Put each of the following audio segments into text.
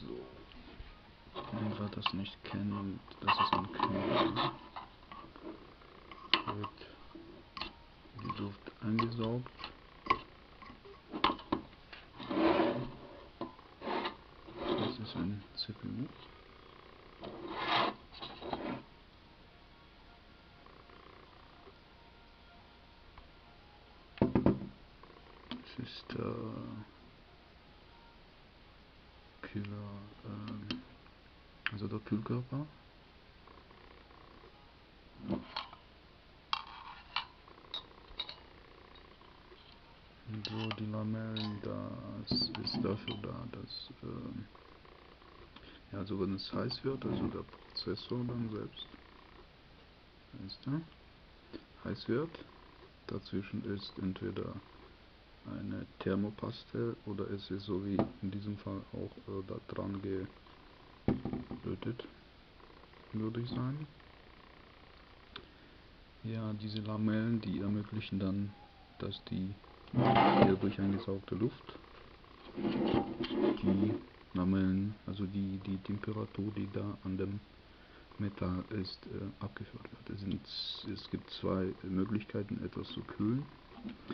So. Wenn wir das nicht kennen, das ist ein Knoten. Wird die Luft eingesaugt. Das ist ein CPU. Das ist der Kühler, ähm, also der Kühlkörper. So, die Lamellen, das ist dafür da, dass, ähm, ja, also wenn es heiß wird, also der Prozessor dann selbst, weißt du, heiß wird, dazwischen ist entweder eine Thermopastel oder es ist so wie in diesem Fall auch äh, da dran gelötet, würde ich sagen. Ja, diese Lamellen, die ermöglichen dann, dass die hier durch eingesaugte Luft die Lamellen, also die, die Temperatur, die da an dem Metall ist, äh, abgeführt wird. Es, sind, es gibt zwei Möglichkeiten, etwas zu kühlen.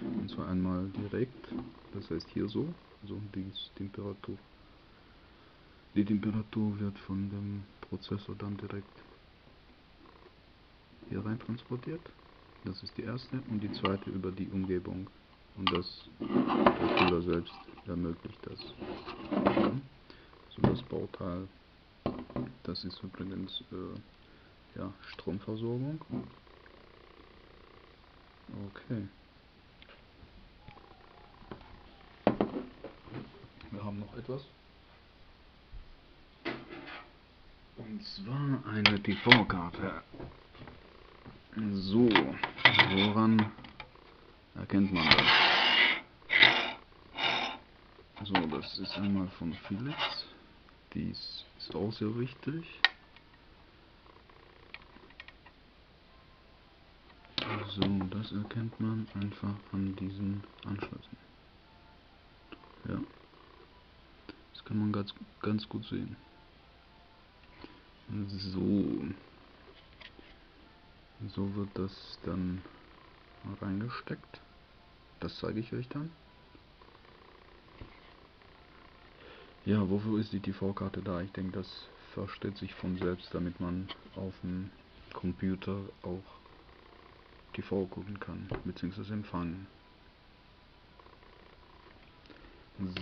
Und zwar einmal direkt, das heißt hier so, so die Temperatur. Die Temperatur wird von dem Prozessor dann direkt hier rein transportiert. Das ist die erste. Und die zweite über die Umgebung. Und das der Kühler selbst ermöglicht das. So das Bauteil, das ist übrigens äh, ja, Stromversorgung. Okay. Wir haben noch etwas. Und zwar eine TV-Karte. So, woran erkennt man das? So, das ist einmal von Philips. Dies ist auch sehr wichtig. So, das erkennt man einfach an diesen Anschlüssen. Ja. Kann man ganz, ganz gut sehen. So. So wird das dann reingesteckt. Das zeige ich euch dann. Ja, wofür ist die TV-Karte da? Ich denke, das versteht sich von selbst, damit man auf dem Computer auch TV gucken kann, beziehungsweise empfangen.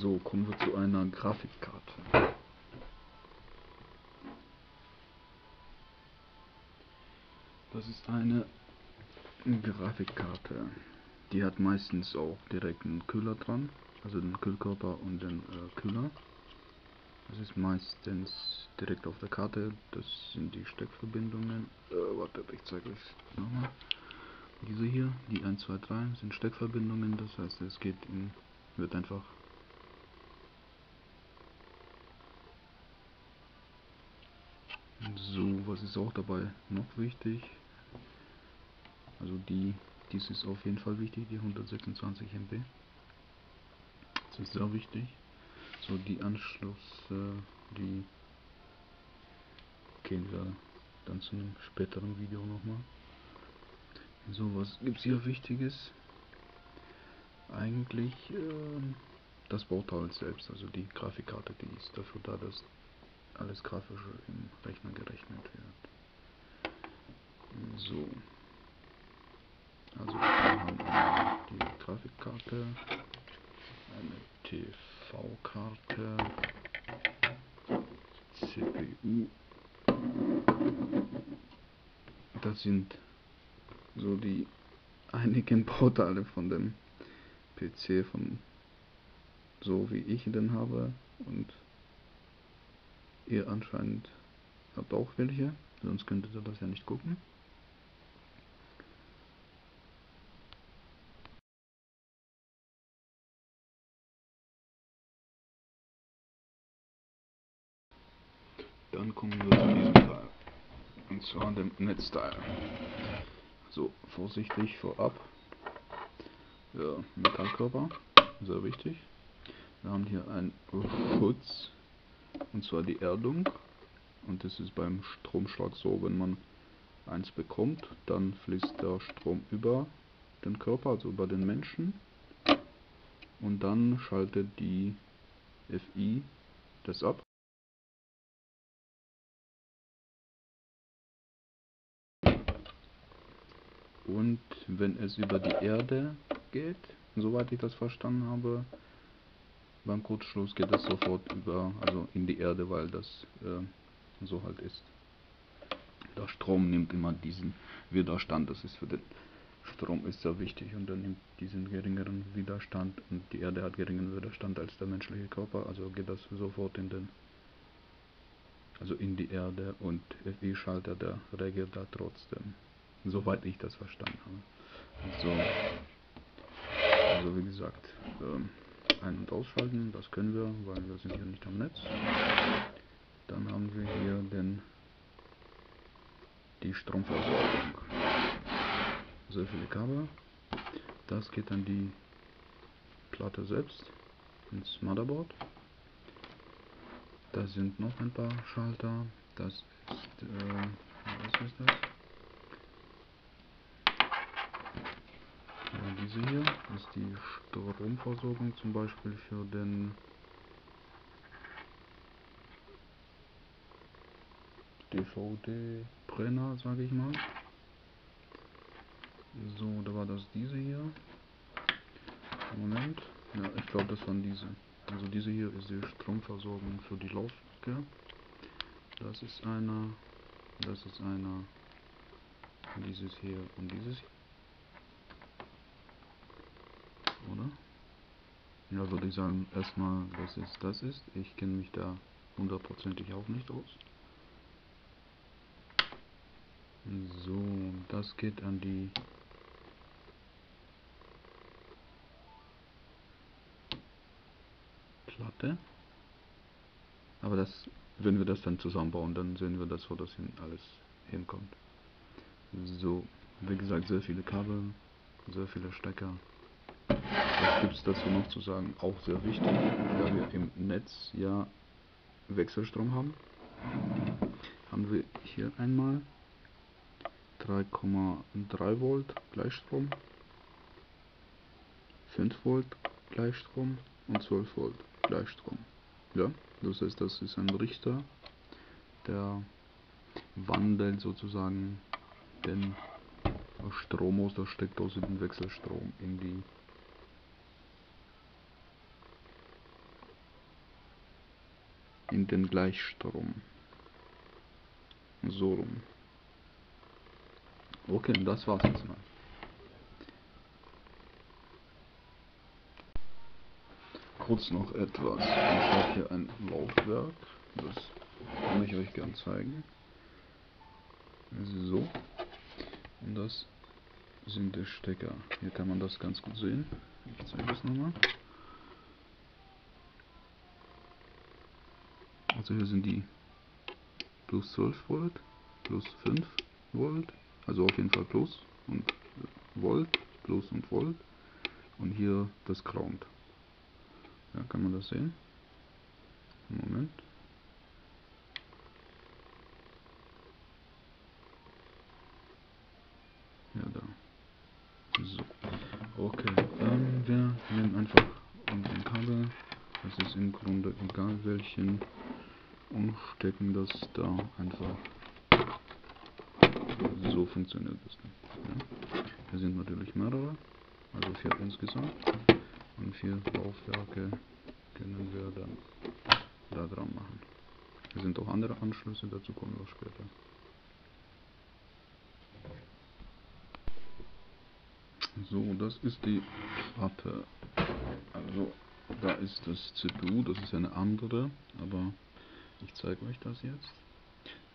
So, kommen wir zu einer Grafikkarte. Das ist eine Grafikkarte. Die hat meistens auch direkt einen Kühler dran, also den Kühlkörper und den äh, Kühler. Das ist meistens direkt auf der Karte. Das sind die Steckverbindungen. Äh, warte, ich zeige euch nochmal. Diese hier, die 1, 2, 3 sind Steckverbindungen. Das heißt, es geht in, wird einfach So, was ist auch dabei noch wichtig? Also die, dies ist auf jeden Fall wichtig, die 126 MB. Das ist sehr wichtig. So, die Anschlüsse, die gehen wir dann zu einem späteren Video nochmal. So, was gibt es hier Wichtiges? Eigentlich äh, das Bauteil selbst, also die Grafikkarte, die ist dafür da, dass alles Grafische im Rechner gerechnet wird. So. Also wir haben die Grafikkarte, eine TV-Karte, CPU. Das sind so die einigen Bauteile von dem PC von so wie ich den habe und ihr anscheinend habt auch welche, sonst könntet ihr das ja nicht gucken. Dann kommen wir zu diesem Teil. Und zwar dem Netzteil. So, vorsichtig vorab. Ja, Metallkörper, sehr wichtig. Wir haben hier einen Schutz und zwar die Erdung. Und das ist beim Stromschlag so, wenn man eins bekommt, dann fließt der Strom über den Körper, also über den Menschen. Und dann schaltet die FI das ab. Und wenn es über die Erde geht, soweit ich das verstanden habe, beim Kurzschluss geht es sofort über, also in die Erde, weil das äh, so halt ist. Der Strom nimmt immer diesen Widerstand, das ist für den Strom ist sehr wichtig und dann nimmt diesen geringeren Widerstand und die Erde hat geringeren Widerstand als der menschliche Körper, also geht das sofort in den also in die Erde und FI-Schalter, der reagiert da trotzdem, soweit ich das verstanden habe. So, also wie gesagt, ähm, ein- und ausschalten, das können wir, weil wir sind hier nicht am Netz. Dann haben wir hier den die Stromversorgung. Sehr viele Kabel. Das geht an die Platte selbst, ins Motherboard. Da sind noch ein paar Schalter. Das ist, äh, was ist das? Diese hier ist die Stromversorgung zum Beispiel für den DVD-Brenner, sage ich mal. So, da war das diese hier. Moment. Ja, ich glaube, das waren diese. Also diese hier ist die Stromversorgung für die Laufwerke. Das ist einer. Das ist einer. Dieses hier und dieses hier. Oder? Ja, würde ich sagen, erstmal, dass es das ist. Ich kenne mich da hundertprozentig auch nicht aus. So, das geht an die Platte. Aber das, wenn wir das dann zusammenbauen, dann sehen wir das, wo das hin alles hinkommt. So, wie gesagt, sehr viele Kabel, sehr viele Stecker. Was gibt es dazu noch zu sagen? Auch sehr wichtig, da wir im Netz ja Wechselstrom haben, haben wir hier einmal 3,3 Volt Gleichstrom, 5 Volt Gleichstrom und 12 Volt Gleichstrom. Ja, das heißt, das ist ein Richter, der wandelt sozusagen den Strom aus der Steckdose, den Wechselstrom in die in den Gleichstrom. So rum. Okay, das war's jetzt mal. Kurz noch etwas. Ich habe hier ein Laufwerk. Das kann ich euch gern zeigen. So. Und das sind die Stecker. Hier kann man das ganz gut sehen. Ich zeige es nochmal. Also hier sind die plus 12 Volt, plus 5 Volt, also auf jeden Fall plus und Volt, plus und Volt und hier das Ground. Ja, kann man das sehen? Moment. Ja, da. So. Okay. Ähm, wir nehmen einfach unseren Kabel. Das ist im Grunde egal welchen. Und stecken das da einfach. So funktioniert das dann. Ja. Hier sind natürlich mehrere. Also vier insgesamt. Und vier Laufwerke können wir dann da dran machen. Hier sind auch andere Anschlüsse, dazu kommen wir später. So, das ist die Platte. Also, da ist das CPU, das ist eine andere, aber ich zeige euch das jetzt.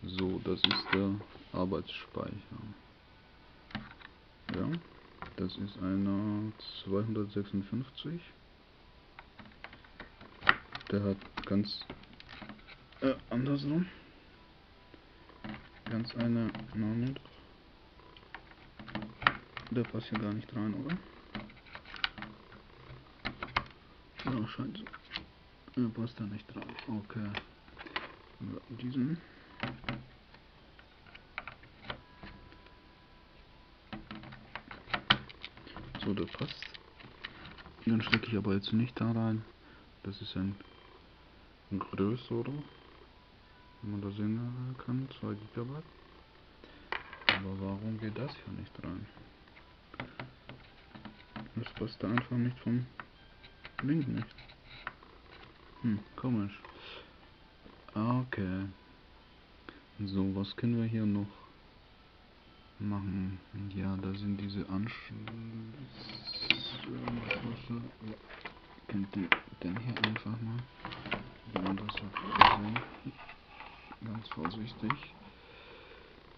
So, das ist der Arbeitsspeicher. Ja, das ist einer 256. Der hat ganz äh, andersrum. Ganz eine. Moment. Der passt hier gar nicht rein, oder? Ja, scheint so. Er passt da nicht rein. Okay. Diesen. So, der passt. Den stecke ich aber jetzt nicht da rein. Das ist ein, ein größerer, wenn man das sehen kann, 2 GB. Aber warum geht das hier nicht rein? Das passt einfach nicht vom Link nicht. Hm, komisch. Okay. So, was können wir hier noch machen? Ja, da sind diese Anschlüsse. Könnt ihr den hier einfach mal, wie man das hat gesehen, ganz vorsichtig.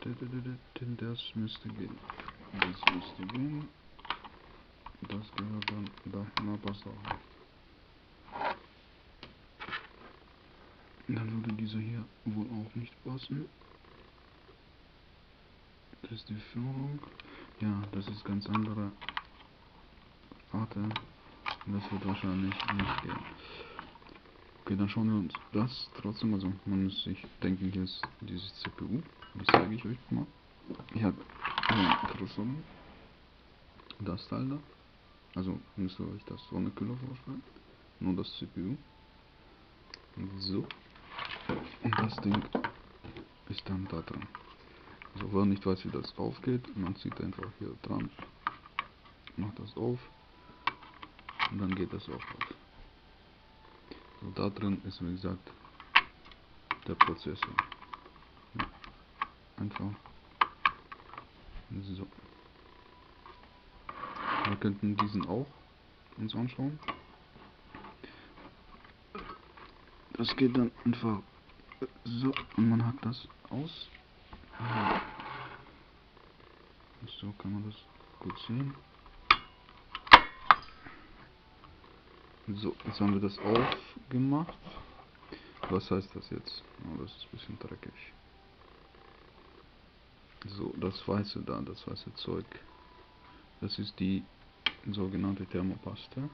Denn das müsste gehen. Das müsste gehen. Das gehört dann da. Na, pass auf. Dann würde dieser hier wohl auch nicht passen. Das ist die Führung. Ja, das ist ganz andere. Warte. Das wird wahrscheinlich nicht gehen. Okay, dann schauen wir uns das trotzdem. Also man muss sich denken, hier ist dieses CPU. Das zeige ich euch mal. Ich habe ein größeren. Das Teil da. Also müsst ihr euch das so eine Kühler vorstellen. Nur das CPU. So. Und das Ding ist dann da dran. Also wer nicht weiß, wie das aufgeht, man zieht einfach hier dran, macht das auf und dann geht das auch auf. So, da drin ist wie gesagt der Prozessor. Ja. Einfach so. Wir könnten diesen auch uns anschauen. Das geht dann einfach so, und man hat das aus. So kann man das gut sehen. So, jetzt haben wir das aufgemacht. Was heißt das jetzt? Oh, das ist ein bisschen dreckig. So, das weiße da, das weiße Zeug. Das ist die sogenannte Thermopaste.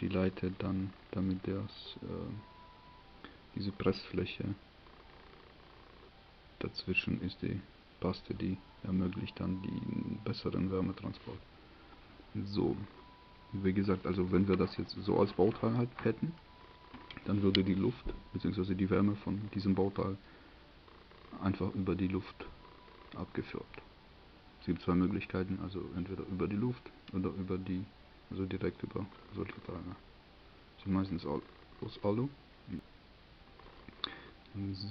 Die leitet dann, damit das äh, diese Pressfläche dazwischen ist die Paste, die ermöglicht dann den besseren Wärmetransport. So, wie gesagt, also wenn wir das jetzt so als Bauteil halt hätten, dann würde die Luft bzw. die Wärme von diesem Bauteil einfach über die Luft abgeführt. Es gibt zwei Möglichkeiten, also entweder über die Luft oder über die, also direkt über solche Teile. Sind meistens aus Alu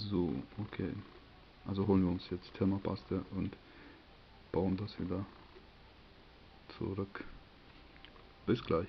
so, okay. Also holen wir uns jetzt Thermopaste und bauen das wieder zurück. Bis gleich.